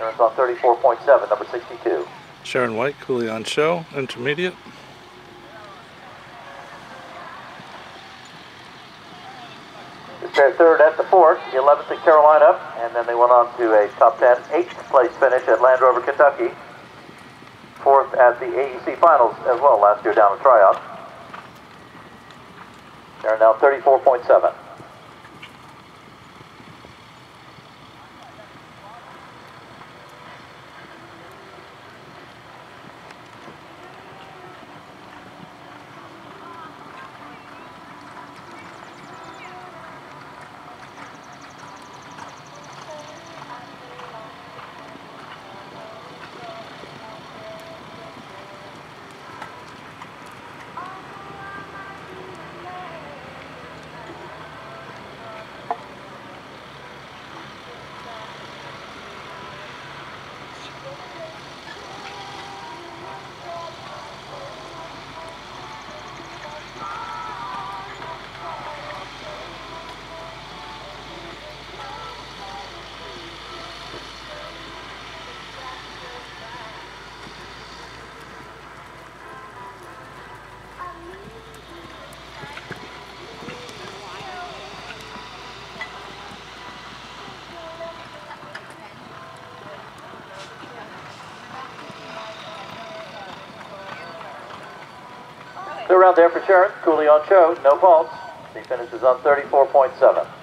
Sharon's on 34.7, number 62. Sharon White, Cooley on show, intermediate. Third at the fourth, the 11th at Carolina, and then they went on to a top 10, eighth place finish at Land Rover, Kentucky. Fourth at the AEC finals as well last year down in Tryon. They're now 34.7. Third round there for Sharon, Cooley on show, no faults. He finishes on 34.7.